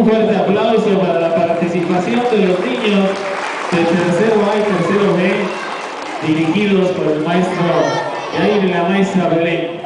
Un fuerte aplauso para la participación de los niños de tercero A y tercero B, dirigidos por el maestro Yair y la maestra Belén.